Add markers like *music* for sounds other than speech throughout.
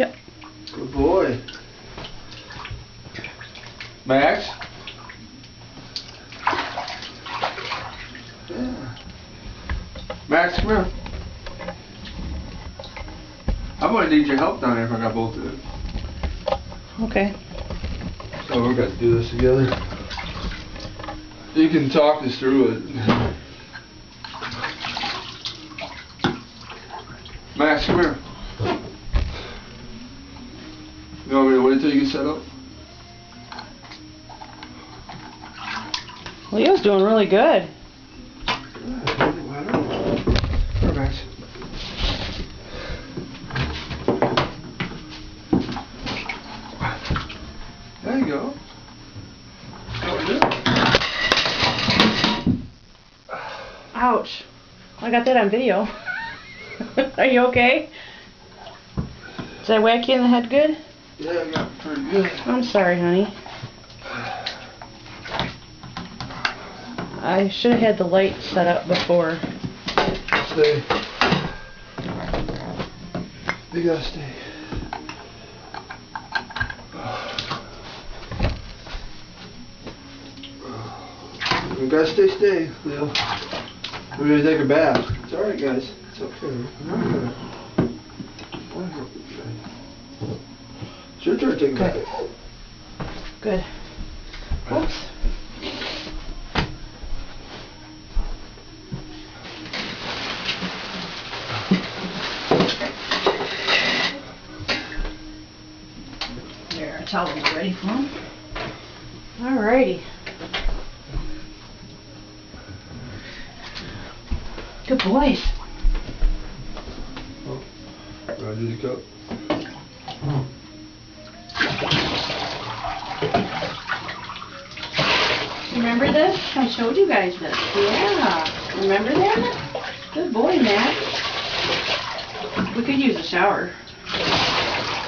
Yep. Good boy. Max? Yeah. Max, come here. I'm gonna need your help down there if I got both of them. Okay. So we're gonna do this together. You can talk us through it. *laughs* Max, come here. You want me to wait till you get set up? Leo's doing really good. Here, There you go. How we doing? Ouch. I got that on video. *laughs* Are you okay? Did I whack you in the head good? I got pretty good. I'm sorry, honey. I should have had the light set up before. Stay. You gotta stay. You gotta stay, stay, Leo. We're gonna take a bath. It's alright, guys. It's okay. It's your turn take a Okay. bath. Good. Oops. There, our towels are ready for him. Alrighty. Good boys. Ready to go? Hmm. Remember this? I showed you guys this. Yeah. Remember that? Good boy, Matt. We could use a shower.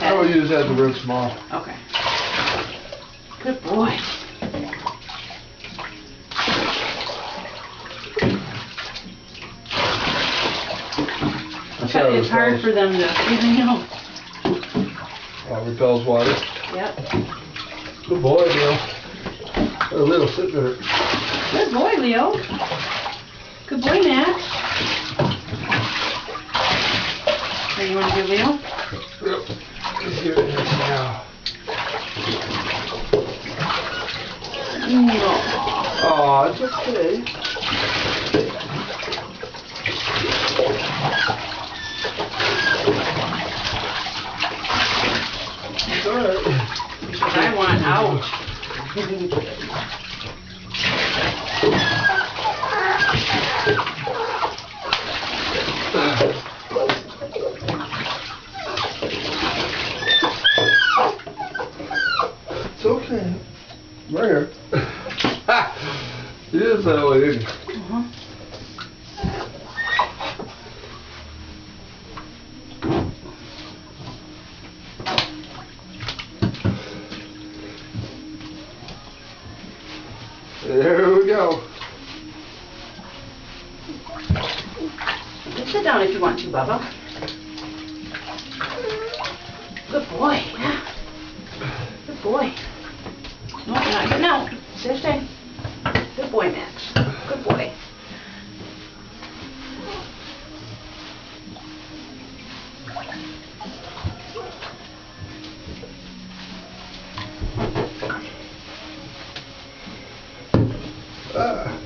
I will use that to rinse them off. Okay. Good boy. That's how it It's hard for them to, you know. Uh, repels water. Yep. Good boy, Leo. A little sit there. Good boy, Leo. Good boy, Max. Are you want to do Leo? Yep. Let's give it now. No. Aw, it's okay. It's alright. I want out. It's okay. Right here. *laughs* that way, isn't? Uh-huh. There we go. You can sit down if you want to, Bubba. Good boy, yeah. Good boy. No, you're not getting out. Stay, stay. Good boy, Max. Good boy. Ah.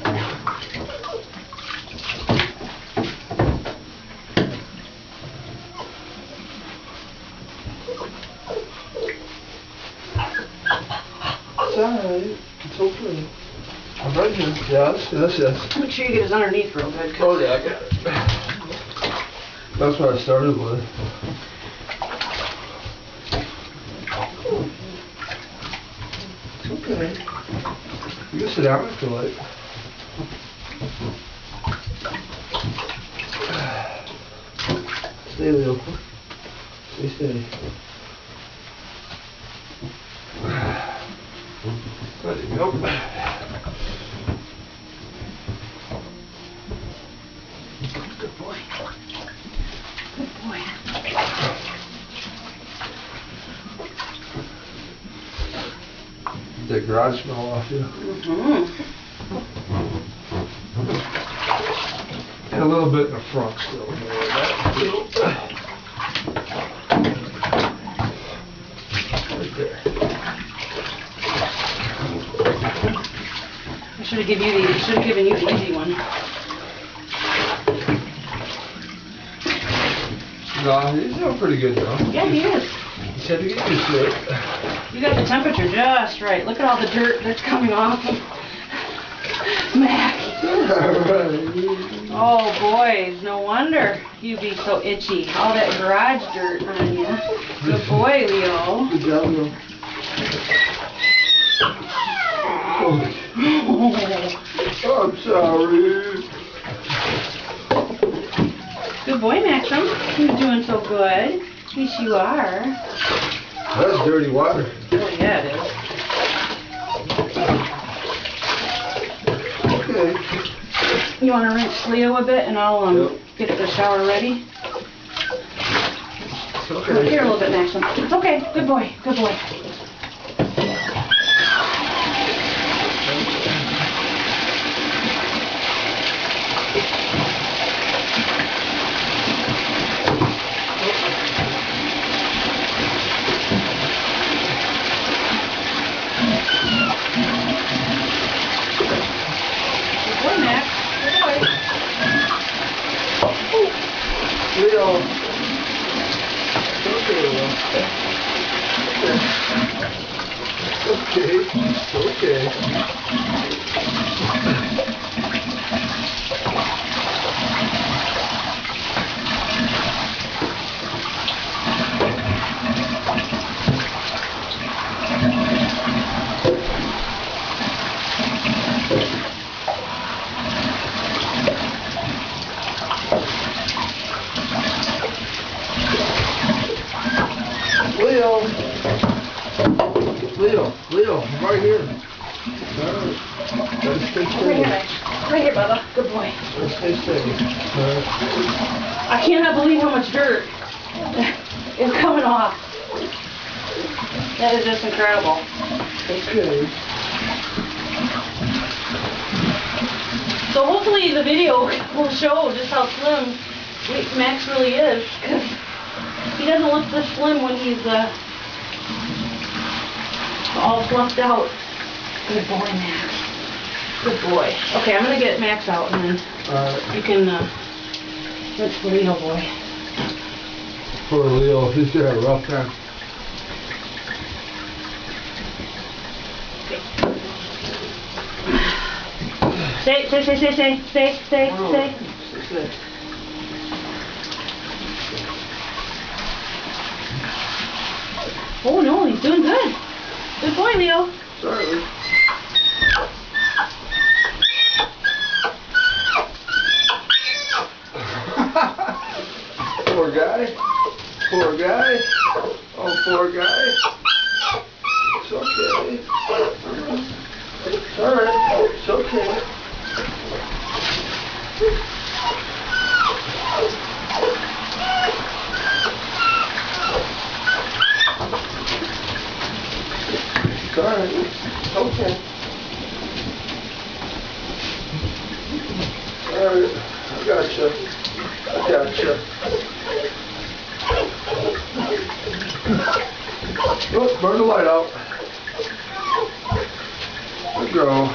It's alright. It's okay. Here. Yes, yes, yes. Make sure you get his underneath real good. Oh, yeah, I got it. That's what I started with. It's okay. You can sit down if you like. *sighs* Stay, Leo. Stay steady. There you go. Good boy. Good boy. That garage smell off you. Mm-hmm. And a little bit in the front still. more of that, too. Right there. I should have given you the, should have given you the easy one. No, he's doing pretty good though. Yeah, he is. He said to get used to it. You got the temperature just right. Look at all the dirt that's coming off. Mac. Alright. Oh boys, no wonder you be so itchy. All that garage dirt on you. Good boy, Leo. Good job, Leo. Oh, *laughs* I'm sorry. Good boy, Maxim. You're doing so good. Yes, you are. That's dirty water. Oh yeah, it is. Okay. You want to rinse Leo a bit, and I'll um Yep. get the shower ready. It's okay. Here a little bit, Maxim. It's okay. Good boy. Good boy. Good boy, Max. Good boy. Leo. Okay, Leo. Okay. Okay. Leo. Leo. Leo. I'm right here. Gotta stay Right here, Right here, Bubba. Good boy. Gotta stay steady. Alright. I cannot believe how much dirt is coming off. That is just incredible. Okay. So hopefully the video will show just how slim Max really is, because he doesn't look this slim when he's uh, all fluffed out. Good boy, Max. Good boy. Okay, I'm gonna get Max out and then Alright. you can uh, rinse the Leo boy. Poor Leo. He's got a rough time. Stay, stay, stay, stay, stay, stay, stay, stay. Stay. Oh no, he's doing good. Good boy, Leo. Sorry. poor guy. Poor guy. Oh, poor guy. It's okay. It's alright. It's okay. It's alright. It's okay. Alright. I gotcha. I gotcha. Oh, burn the light out. Good girl.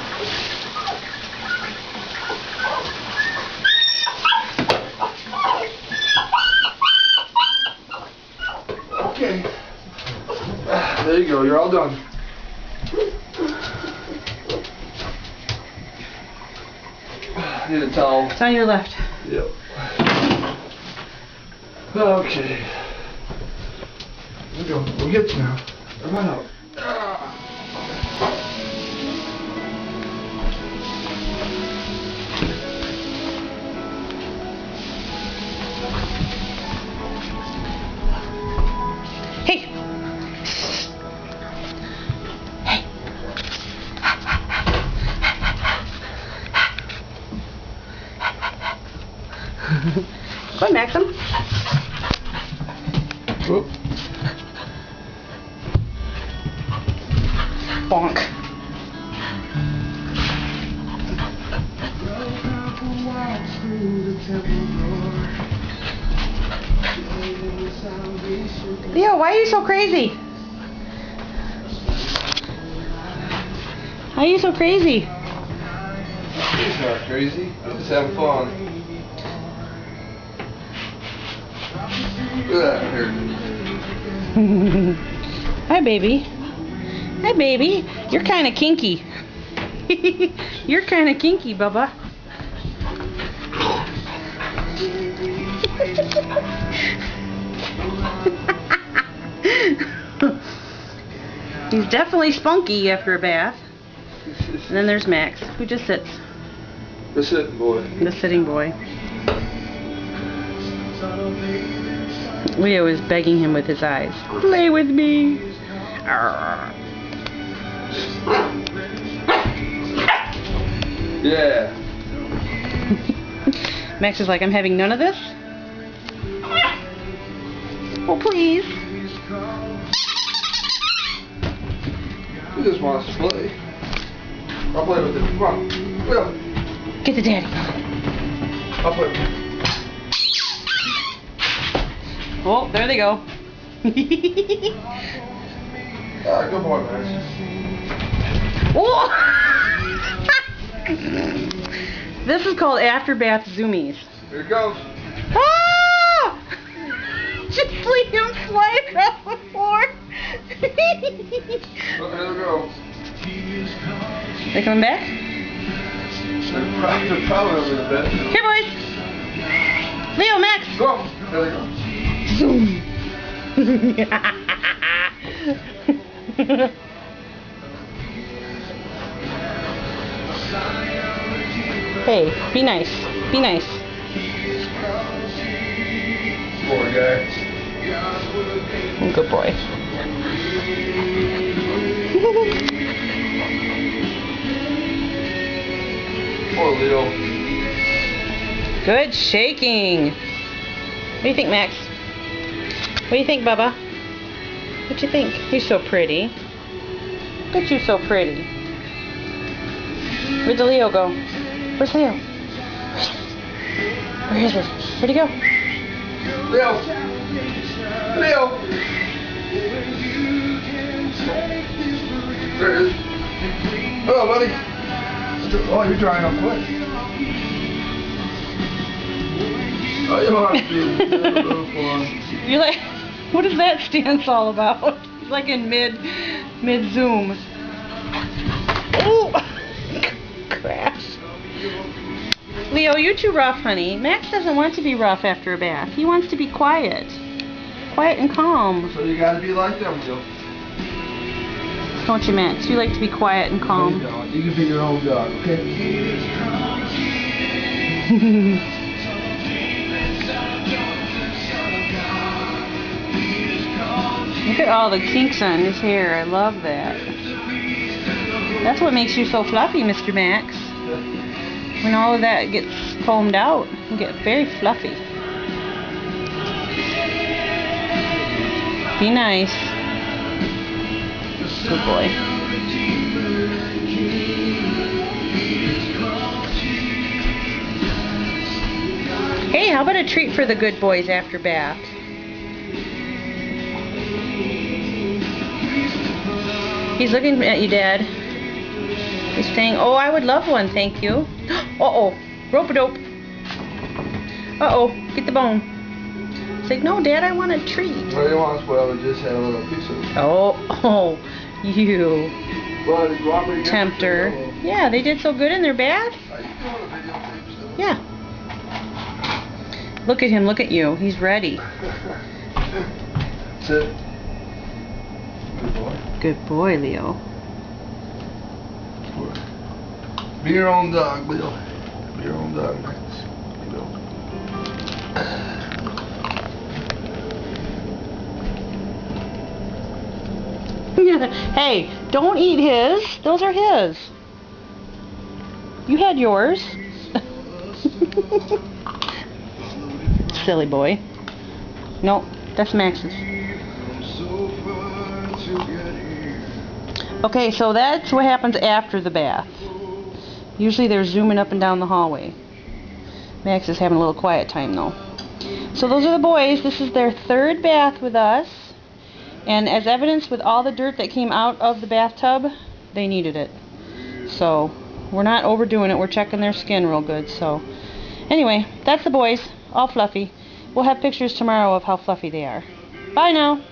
Okay. Ah, there you go. You're all done. Need a towel. It's on your left. Yep. Okay. There we go. We'll get you now. Come on out. Leo, why are you so crazy? Why are you so crazy? He's not crazy. He's just having fun. Look at that hair. *laughs* Hi, baby. Hi, baby. You're kind of kinky. *laughs* You're kind of kinky, Bubba. *laughs* He's definitely spunky after a bath. And then there's Max, who just sits. The sitting boy. The sitting boy. Leo is begging him with his eyes. Play with me. *laughs* Yeah. Max is like, I'm having none of this. *laughs* Oh, please. He just wants to play. I'll play with him. Come on. Will. Get the daddy. I'll play with him. Oh, there they go. *laughs* Ah, good boy, man. oh! *laughs* this is called after bath zoomies. Here it goes. Ah! *laughs* Just leave him slide across the floor. *laughs* They coming back? They're probably, they're probably over the bed. Here, boys. Leo, Max. Go. There they go. Zoom. *laughs* hey, be nice. Be nice. Good boy. Poor Leo. Good shaking. What do you think, Max? What do you think, Bubba? What do you think? You're so pretty. Look at you so pretty. Where'd the Leo go? Where's Leo? Where is he? Where'd he go? Leo. Leo. There it is. Hello, buddy. Oh, you're drying up quick. Oh, you want to You're like, *laughs* what is that stance all about? It's like in mid, mid zoom. Oh, *laughs* crash. Leo, you're too rough, honey. Max doesn't want to be rough after a bath. He wants to be quiet, quiet and calm. So you gotta be like them, Leo. Don't you, Max? You like to be quiet and calm. You can be your own dog, okay? *laughs* Look at all the kinks on his hair. I love that. That's what makes you so fluffy, Mr. Max. When all of that gets combed out, you get very fluffy. Be nice. Good boy. Hey, how about a treat for the good boys after bath? He's looking at you, Dad. He's saying, "Oh, I would love one, thank you." *gasps* Uh-oh, rope a dope. Uh-oh, get the bone. It's like, no, Dad, I want a treat. Well, you want well just have a little piece of it. Oh, *laughs* oh, you Well, you want me tempter. Yeah, they did so good in their bath. Are you doing the videotape still? Yeah. Look at him, look at you. He's ready. Sit. Good boy. Good boy, Leo. Be your own dog, Leo. Be your own dog, *laughs* hey, don't eat his. Those are his. You had yours. *laughs* Silly boy. Nope, that's Max's. Okay, so that's what happens after the bath. Usually they're zooming up and down the hallway. Max is having a little quiet time though. So those are the boys. This is their third bath with us. And as evidence with all the dirt that came out of the bathtub, they needed it. So we're not overdoing it. We're checking their skin real good. So anyway, that's the boys. All fluffy. We'll have pictures tomorrow of how fluffy they are. Bye now.